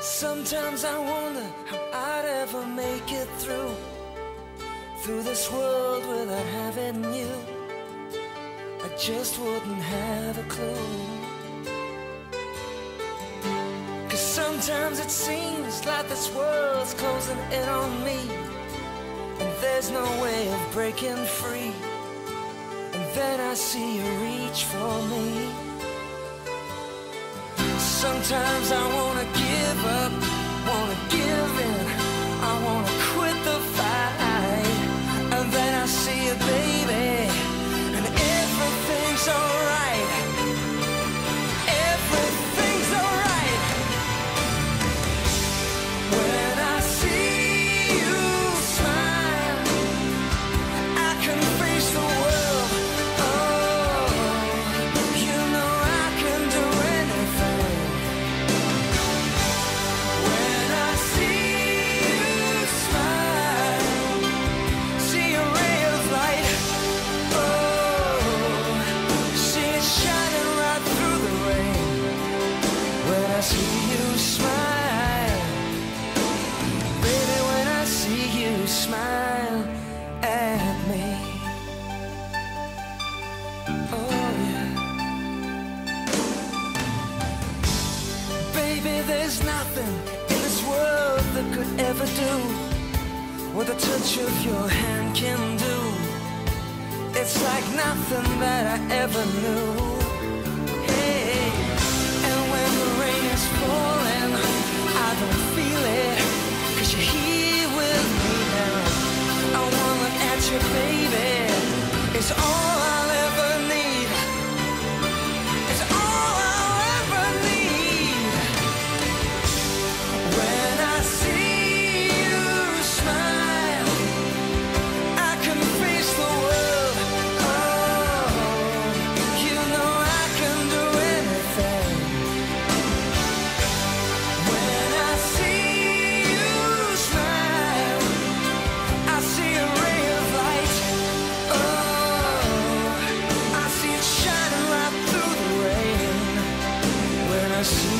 Sometimes I wonder how I'd ever make it through Through this world without having you. I just wouldn't have a clue. Cause sometimes it seems like this world's closing in on me And there's no way of breaking free. And then I see you reach for me. Sometimes I wanna There's nothing in this world that could ever do what the touch of your hand can do. It's like nothing that I ever knew. Hey, and when the rain is falling, I don't feel it, cause you're here with me now. I wanna look at you, baby. It's all Christmas.